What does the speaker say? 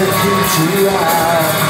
to you.